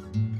you